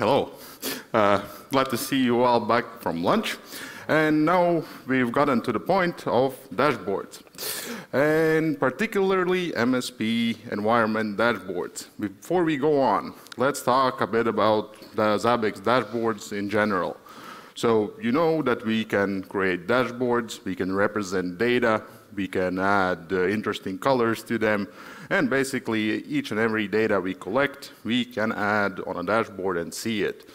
hello. Uh, glad to see you all back from lunch. And now we've gotten to the point of dashboards, and particularly MSP environment dashboards. Before we go on, let's talk a bit about the Zabbix dashboards in general. So you know that we can create dashboards, we can represent data, we can add uh, interesting colors to them, and basically each and every data we collect, we can add on a dashboard and see it.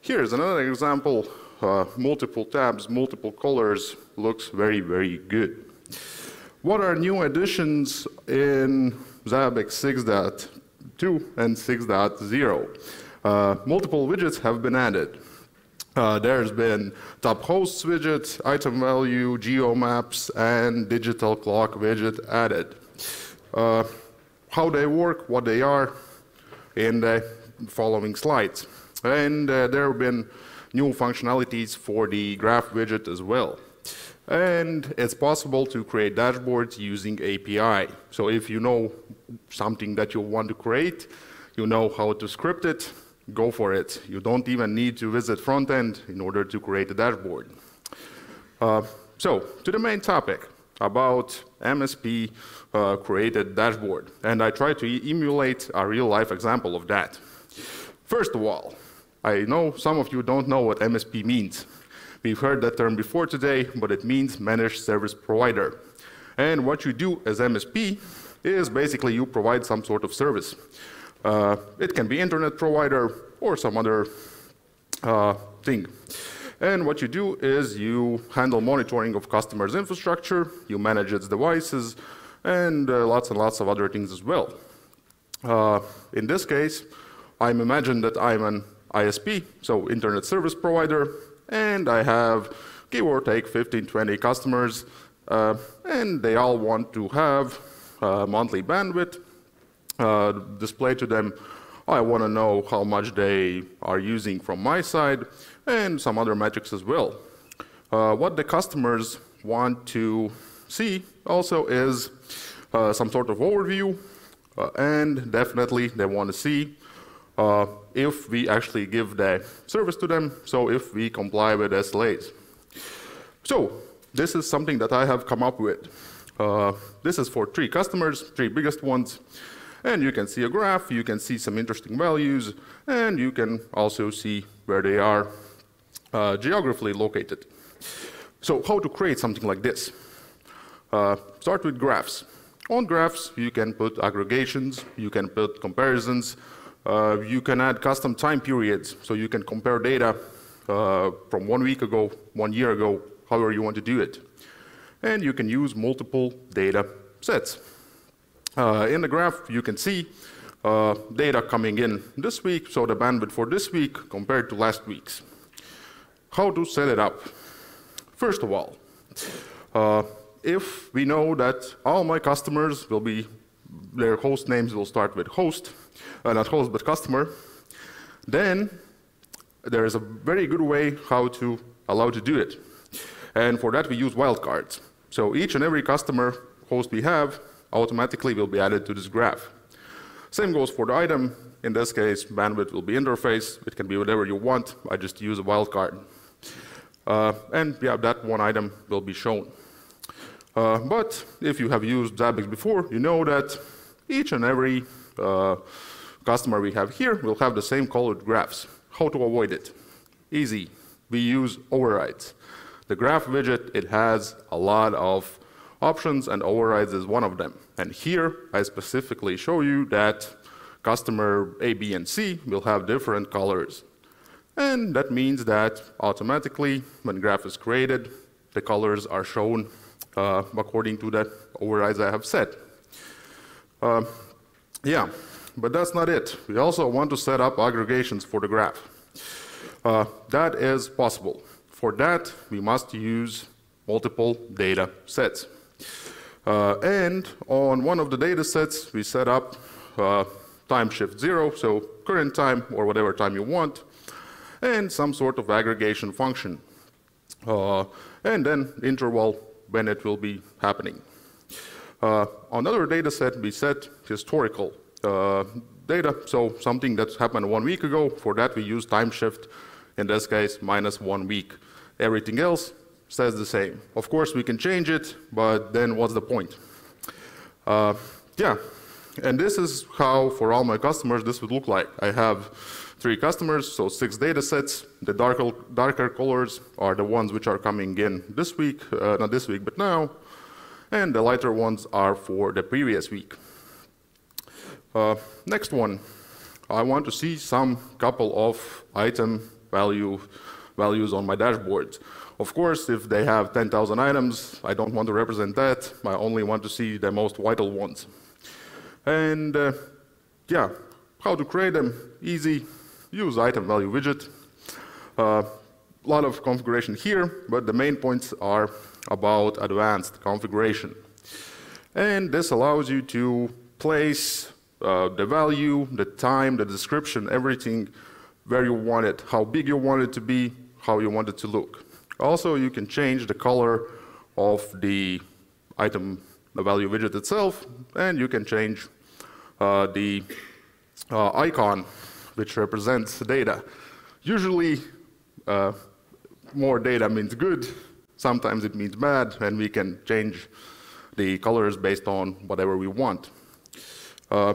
Here's another example, uh, multiple tabs, multiple colors, looks very, very good. What are new additions in Zabbix 6.2 and 6.0? Uh, multiple widgets have been added. Uh, there's been top hosts widget, item value, geo maps, and digital clock widget added. Uh, how they work, what they are, in the following slides. And uh, there have been new functionalities for the graph widget as well. And it's possible to create dashboards using API. So if you know something that you want to create, you know how to script it, go for it. You don't even need to visit front end in order to create a dashboard. Uh, so, to the main topic about MSP uh, created dashboard. And I try to emulate a real life example of that. First of all, I know some of you don't know what MSP means. We've heard that term before today, but it means managed service provider. And what you do as MSP is basically you provide some sort of service. Uh, it can be internet provider or some other uh, thing. And what you do is you handle monitoring of customers' infrastructure, you manage its devices, and uh, lots and lots of other things as well. Uh, in this case, I'm imagine that I'm an ISP, so internet service provider, and I have give or take 15, 20 customers, uh, and they all want to have uh, monthly bandwidth uh, display to them. I want to know how much they are using from my side and some other metrics as well. Uh, what the customers want to see also is uh, some sort of overview, uh, and definitely they want to see uh, if we actually give the service to them, so if we comply with SLAs. So this is something that I have come up with. Uh, this is for three customers, three biggest ones. And you can see a graph, you can see some interesting values, and you can also see where they are uh, geographically located. So how to create something like this? Uh, start with graphs. On graphs, you can put aggregations, you can put comparisons, uh, you can add custom time periods, so you can compare data uh, from one week ago, one year ago, however you want to do it. And you can use multiple data sets. Uh, in the graph, you can see uh, data coming in this week, so the bandwidth for this week compared to last week's. How to set it up? First of all, uh, if we know that all my customers will be, their host names will start with host, uh, not host, but customer, then there is a very good way how to allow to do it. And for that, we use wildcards. So each and every customer host we have automatically will be added to this graph. Same goes for the item. In this case, bandwidth will be interface. It can be whatever you want. I just use a wildcard. Uh, and yeah, that one item will be shown. Uh, but if you have used Zabbix before, you know that each and every uh, customer we have here will have the same colored graphs. How to avoid it? Easy. We use overrides. The graph widget, it has a lot of options and overrides is one of them. And here I specifically show you that customer A, B, and C will have different colors. And that means that automatically when graph is created, the colors are shown uh, according to the overrides I have set. Uh, yeah, but that's not it. We also want to set up aggregations for the graph. Uh, that is possible. For that, we must use multiple data sets. Uh, and on one of the data sets, we set up uh, time shift zero, so current time or whatever time you want, and some sort of aggregation function. Uh, and then interval when it will be happening. Uh, on another data set, we set historical. uh, data. So something that happened one week ago, for that we use time shift, in this case, minus one week. Everything else says the same. Of course, we can change it, but then what's the point? Uh, yeah, and this is how, for all my customers, this would look like. I have three customers, so six data sets. The darker, darker colors are the ones which are coming in this week, uh, not this week, but now, and the lighter ones are for the previous week. Uh, next one, I want to see some couple of item value values on my dashboard. Of course, if they have 10,000 items, I don't want to represent that. I only want to see the most vital ones. And uh, yeah, how to create them? Easy. Use item value widget. A uh, lot of configuration here, but the main points are about advanced configuration. And this allows you to place uh, the value, the time, the description, everything where you want it, how big you want it to be, how you want it to look. Also, you can change the color of the item, the value widget itself, and you can change uh, the uh, icon which represents data. Usually, uh, more data means good, sometimes it means bad, and we can change the colors based on whatever we want. Uh,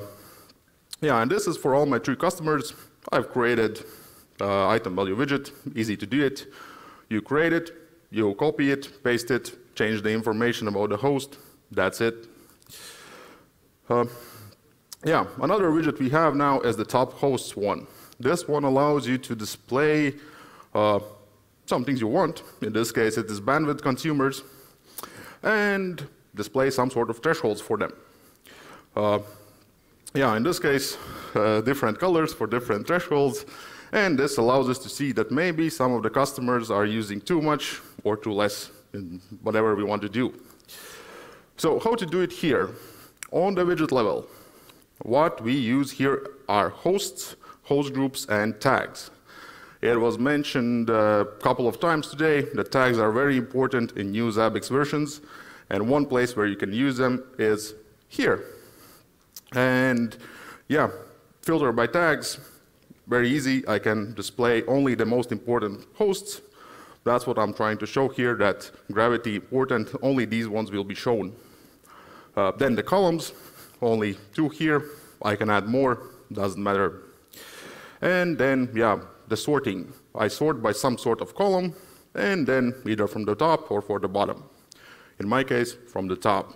yeah, and this is for all my three customers. I've created uh, item value widget, easy to do it. You create it, you copy it, paste it, change the information about the host, that's it. Uh, yeah, another widget we have now is the top hosts one. This one allows you to display uh, some things you want. In this case, it is bandwidth consumers, and display some sort of thresholds for them. Uh, yeah, in this case, uh, different colors for different thresholds, and this allows us to see that maybe some of the customers are using too much or too less in whatever we want to do. So how to do it here? On the widget level, what we use here are hosts, host groups, and tags. It was mentioned a couple of times today that tags are very important in new Zabbix versions, and one place where you can use them is here. And yeah, filter by tags, very easy. I can display only the most important hosts. That's what I'm trying to show here, that gravity important, only these ones will be shown. Uh, then the columns, only two here. I can add more, doesn't matter. And then, yeah, the sorting. I sort by some sort of column, and then either from the top or for the bottom. In my case, from the top.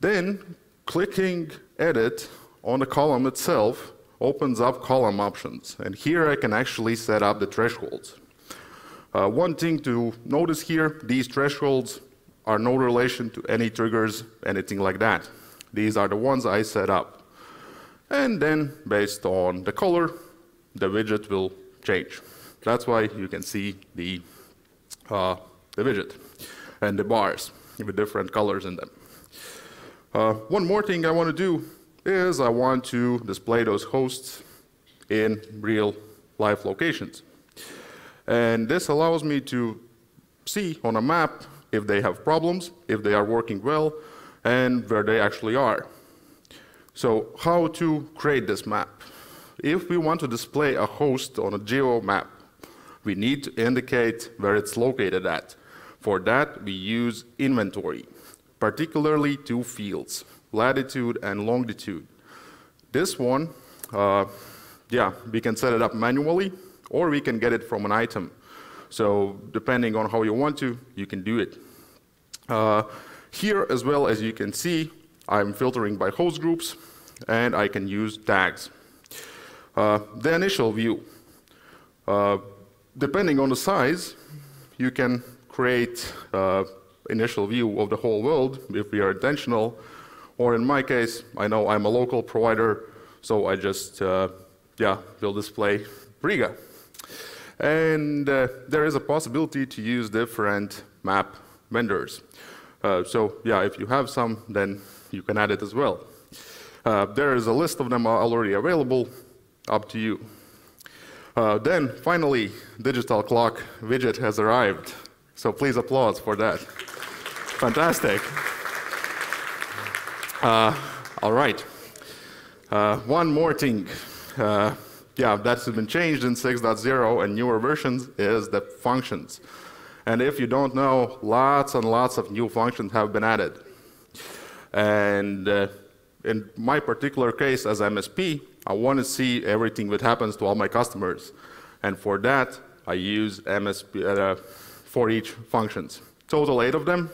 Then, clicking Edit on the column itself opens up column options. And here I can actually set up the thresholds. Uh, one thing to notice here, these thresholds are no relation to any triggers, anything like that. These are the ones I set up. And then, based on the color, the widget will change. That's why you can see the, uh, the widget and the bars with different colors in them. Uh, one more thing I want to do is I want to display those hosts in real life locations. And this allows me to see on a map if they have problems, if they are working well, and where they actually are. So how to create this map? If we want to display a host on a geo map, we need to indicate where it's located at. For that, we use inventory, particularly two fields latitude and longitude. This one, uh, yeah, we can set it up manually or we can get it from an item. So depending on how you want to, you can do it. Uh, here as well as you can see, I'm filtering by host groups and I can use tags. Uh, the initial view. Uh, depending on the size, you can create uh, initial view of the whole world if we are intentional or in my case, I know I'm a local provider, so I just, uh, yeah, will display Riga. And uh, there is a possibility to use different map vendors. Uh, so yeah, if you have some, then you can add it as well. Uh, there is a list of them already available, up to you. Uh, then finally, digital clock widget has arrived. So please applause for that. Fantastic. Uh, all right. Uh, one more thing. Uh, yeah, that's been changed in 6.0 and newer versions is the functions. And if you don't know, lots and lots of new functions have been added. And uh, in my particular case as MSP, I want to see everything that happens to all my customers. And for that, I use MSP uh, for each functions. Total eight of them.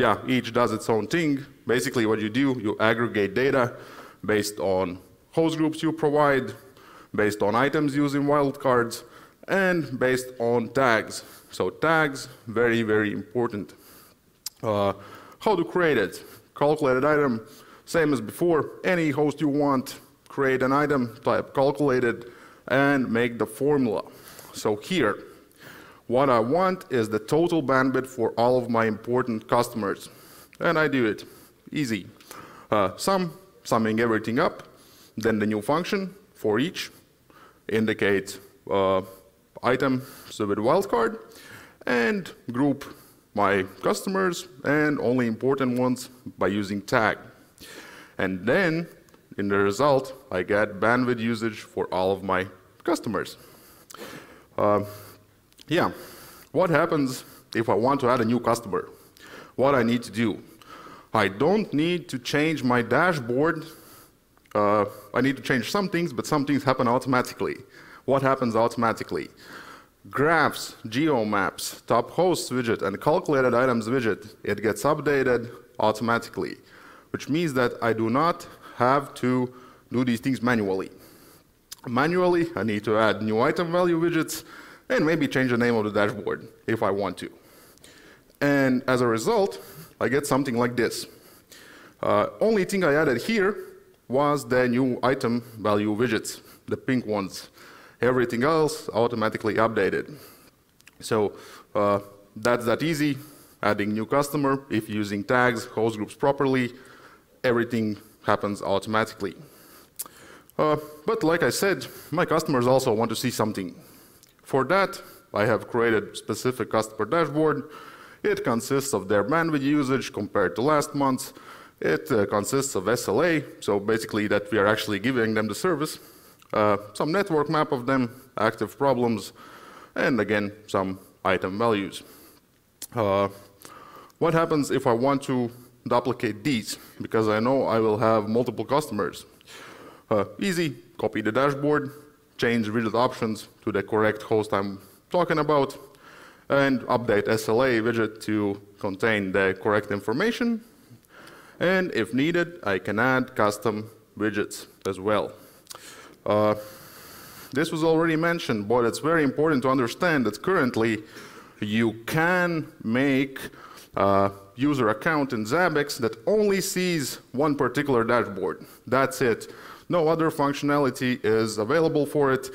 Yeah, each does its own thing. Basically, what you do, you aggregate data based on host groups you provide, based on items using wildcards, and based on tags. So tags, very, very important. Uh, how to create it? Calculated item, same as before, any host you want, create an item, type calculated, and make the formula. So here, what I want is the total bandwidth for all of my important customers. And I do it. Easy. Uh, sum, summing everything up, then the new function for each indicate uh, item so with wildcard, and group my customers and only important ones by using tag. And then, in the result, I get bandwidth usage for all of my customers. Uh, yeah, what happens if I want to add a new customer? What I need to do? I don't need to change my dashboard. Uh, I need to change some things, but some things happen automatically. What happens automatically? Graphs, geomaps, top hosts widget, and calculated items widget, it gets updated automatically, which means that I do not have to do these things manually. Manually, I need to add new item value widgets, and maybe change the name of the dashboard if I want to. And as a result, I get something like this. Uh, only thing I added here was the new item value widgets, the pink ones. Everything else automatically updated. So uh, that's that easy, adding new customer, if using tags, host groups properly, everything happens automatically. Uh, but like I said, my customers also want to see something. For that, I have created specific customer dashboard. It consists of their bandwidth usage compared to last month. It uh, consists of SLA, so basically that we are actually giving them the service. Uh, some network map of them, active problems, and again, some item values. Uh, what happens if I want to duplicate these? Because I know I will have multiple customers. Uh, easy, copy the dashboard, change widget options to the correct host I'm talking about, and update SLA widget to contain the correct information. And if needed, I can add custom widgets as well. Uh, this was already mentioned, but it's very important to understand that currently you can make a user account in Zabbix that only sees one particular dashboard. That's it. No other functionality is available for it,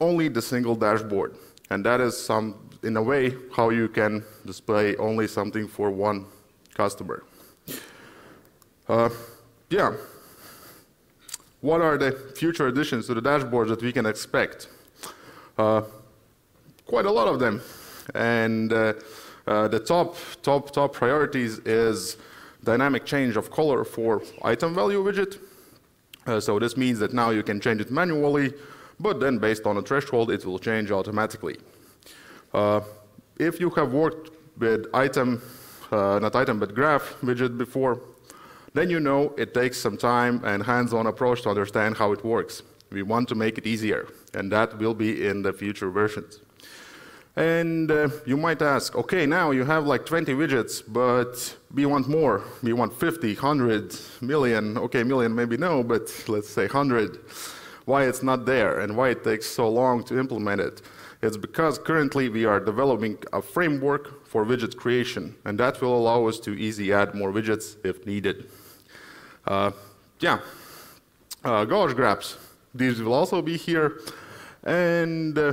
only the single dashboard. And that is some, in a way, how you can display only something for one customer. Uh, yeah. What are the future additions to the dashboard that we can expect? Uh, quite a lot of them. And uh, uh, the top, top, top priorities is dynamic change of color for item value widget, uh, so this means that now you can change it manually, but then based on a threshold, it will change automatically. Uh, if you have worked with item, uh, not item, but graph widget before, then you know it takes some time and hands-on approach to understand how it works. We want to make it easier, and that will be in the future versions. And uh, you might ask, okay, now you have like 20 widgets, but we want more. We want 50, 100, million. Okay, million maybe no, but let's say 100. Why it's not there and why it takes so long to implement it? It's because currently we are developing a framework for widget creation, and that will allow us to easily add more widgets if needed. Uh, yeah, uh, graphs. These will also be here. And uh,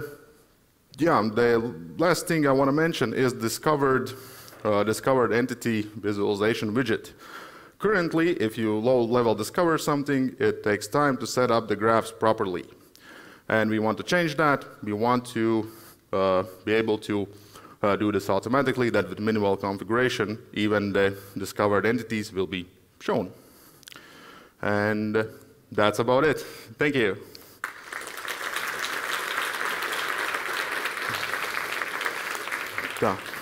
yeah, the last thing I want to mention is discovered, uh, discovered entity visualization widget. Currently, if you low-level discover something, it takes time to set up the graphs properly. And we want to change that. We want to uh, be able to uh, do this automatically, that with minimal configuration, even the discovered entities will be shown. And That's about it. Thank you. Doc.